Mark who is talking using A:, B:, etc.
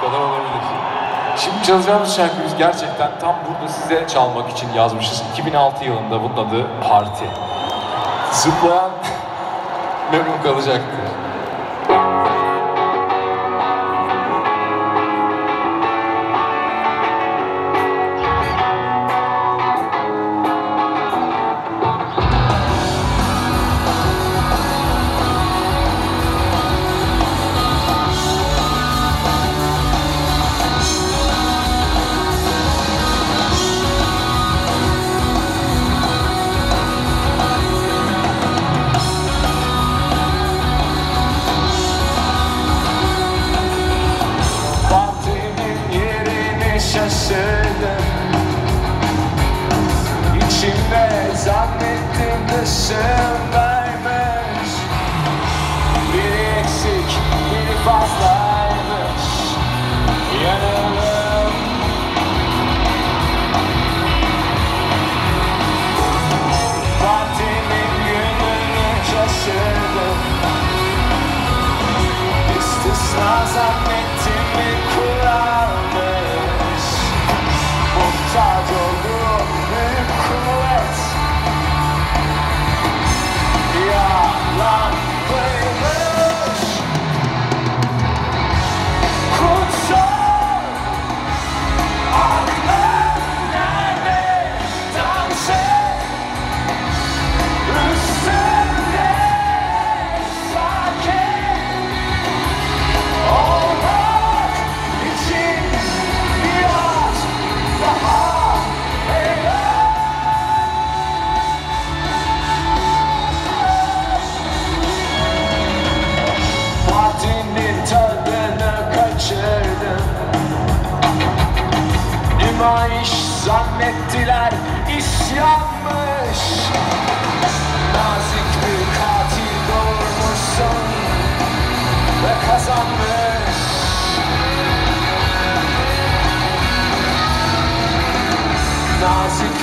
A: kadar olabilir. Şimdi çalacağımız şarkı gerçekten tam burada size çalmak için yazmışız. 2006 yılında bunun adı Parti. Zıplayan memnun kalacaktır.
B: Şaşırdım İçimde zannettim dışımdaymış Biri eksik, biri fazlaymış. Yanılım Partimin gününü şaşırdım İstisna zannettim bir kuralmış Nümayiş zannettiler isyanmış. Nazik bir katil doğurmuşsun ve kazanmış. Nazik